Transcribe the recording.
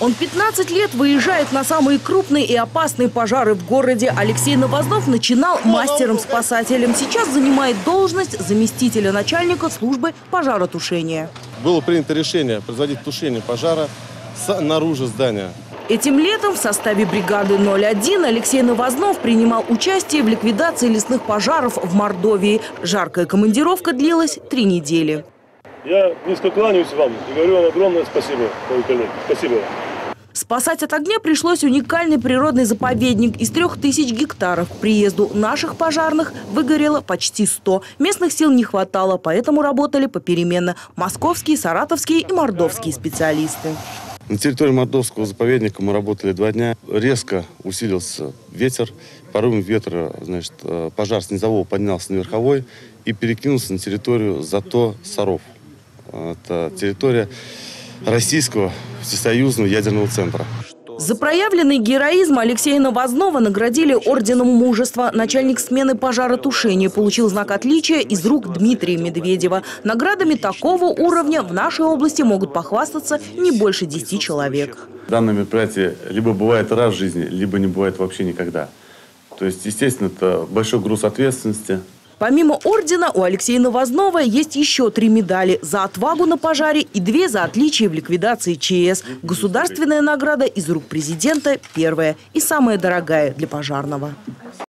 Он 15 лет выезжает на самые крупные и опасные пожары в городе. Алексей Новознов начинал мастером-спасателем. Сейчас занимает должность заместителя начальника службы пожаротушения. Было принято решение производить тушение пожара снаружи здания. Этим летом в составе бригады 01 Алексей Новознов принимал участие в ликвидации лесных пожаров в Мордовии. Жаркая командировка длилась три недели. Я низко кланяюсь вам и говорю вам огромное спасибо, мои коллеги. Спасибо вам. Спасать от огня пришлось уникальный природный заповедник из трех тысяч гектаров. К приезду наших пожарных выгорело почти 100. Местных сил не хватало, поэтому работали попеременно московские, саратовские и мордовские специалисты. На территории Мордовского заповедника мы работали два дня. Резко усилился ветер. Порывом ветра значит, э, пожар с низового поднялся на верховой и перекинулся на территорию Зато Саров. Это территория Российского всесоюзного ядерного центра. За проявленный героизм Алексея Новознова наградили орденом мужества. Начальник смены пожаротушения получил знак отличия из рук Дмитрия Медведева. Наградами такого уровня в нашей области могут похвастаться не больше 10 человек. Данное мероприятие либо бывает раз в жизни, либо не бывает вообще никогда. То есть, естественно, это большой груз ответственности, Помимо ордена у Алексея Новознова есть еще три медали за отвагу на пожаре и две за отличие в ликвидации ЧС. Государственная награда из рук президента – первая и самая дорогая для пожарного.